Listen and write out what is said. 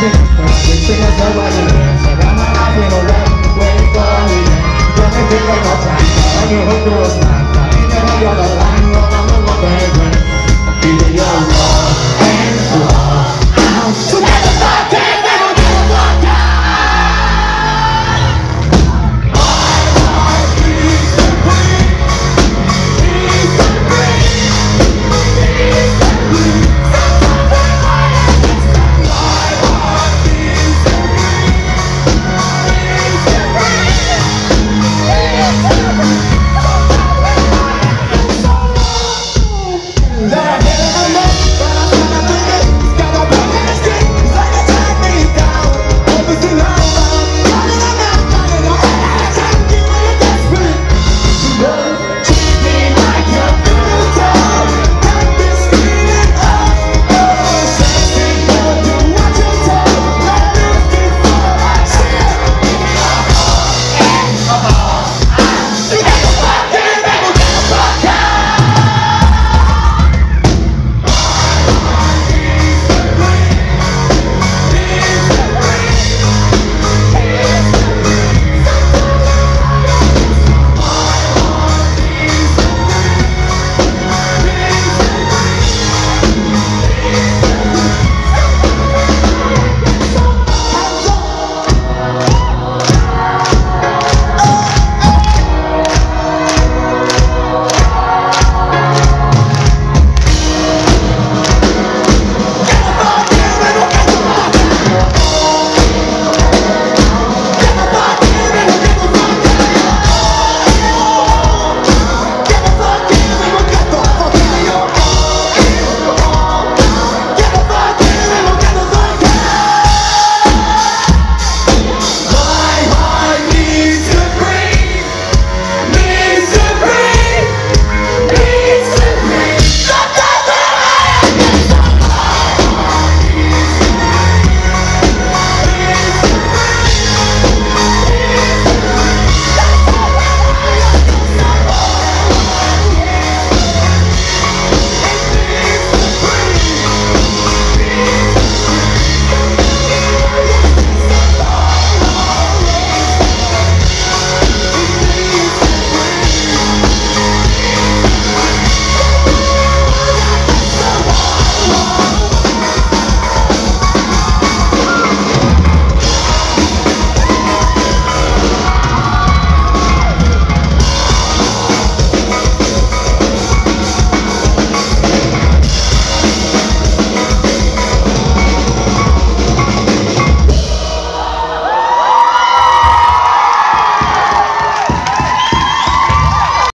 We sing sing, sing, sing, sing, sing, sing,